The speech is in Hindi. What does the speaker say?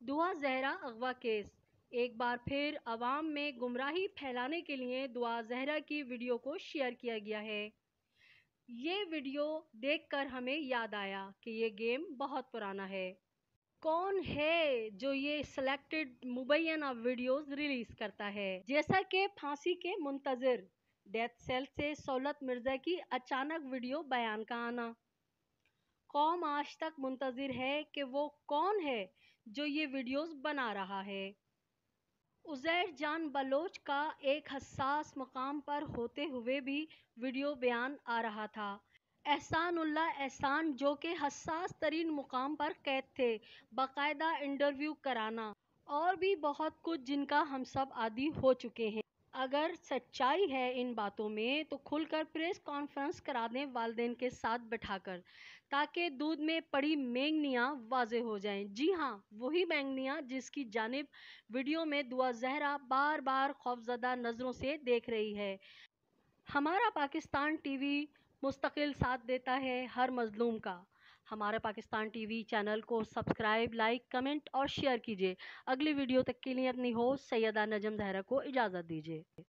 दुआ जहरा अगवा केस। एक बार फिर अवाम में गुमराही फैलाने के लिए दुआ जहरा की वीडियो को शेयर किया गया है। ये वीडियो देखकर हमें याद आया कि ये गेम बहुत पुराना है। कौन है जो ये सिलेक्टेड मुबैना वीडियोस रिलीज़ करता है? जैसा कि फांसी के मुंतजर डेथ सेल से सौलत मिर्ज़ा की अचानक वीडियो बयान का आना। कौम आज तक मुंतजर है कि वो कौन है जो ये वीडियोस बना रहा है। उजैर जान बलोच का एक हसास मकाम पर होते हुए भी वीडियो बयान आ रहा था। एहसानुल्ला एहसान जो कि हसास तरीन मुकाम पर कैद थे, बाकायदा इंटरव्यू कराना। और भी बहुत कुछ जिनका हम सब आदि हो चुके हैं। अगर सच्चाई है इन बातों में तो खुलकर प्रेस कॉन्फ्रेंस करा दें वालदेन के साथ बैठाकर, ताकि दूध में पड़ी मेंगनियाँ वाजे हो जाएँ। जी हाँ वही मेंगनियाँ जिसकी जानब वीडियो में दुआ जहरा बार बार खौफजदा नज़रों से देख रही है। हमारा पाकिस्तान टीवी मुस्तकिल साथ देता है हर मजलूम का। हमारे पाकिस्तान टीवी चैनल को सब्सक्राइब, लाइक, कमेंट और शेयर कीजिए। अगली वीडियो तक के लिए अपनी होस्ट सैयदा नजम धहरा को इजाज़त दीजिए।